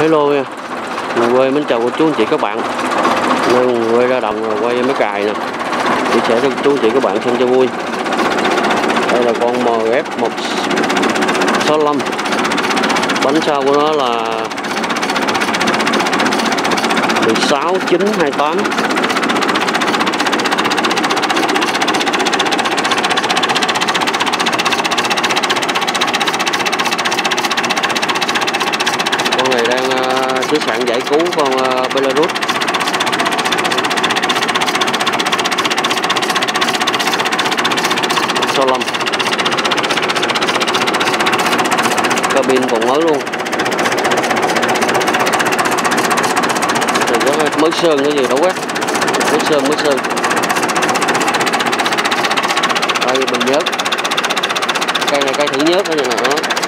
hello nha. Mình quê mến chào cô chú anh chị các bạn. Nơi mình quê ra đồng rồi quay mấy cài nè. Chia sẻ cho cô chú anh chị các bạn xem cho vui. Đây là con MF 165 bánh sau của nó là 16 9 28 con này đang sứ sẵn giải cứu con ờ, Belarus. Solom cabin còn mới luôn. Thì rất mới sơn cái gì đâu quá mới sơn mới sơn. Đây bình nhớt cây này cây thử nhớt cái này nè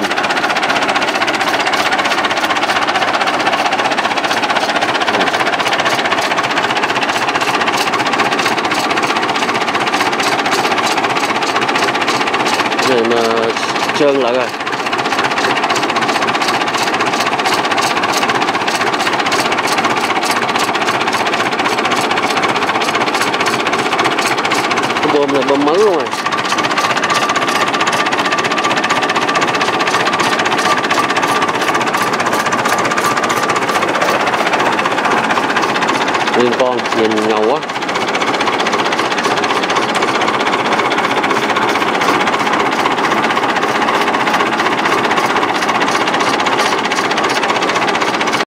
Mở này mà trơn lại rồi. Cái bơm này bơm mới luôn rồi. Nguyên con nhìn ngầu quá.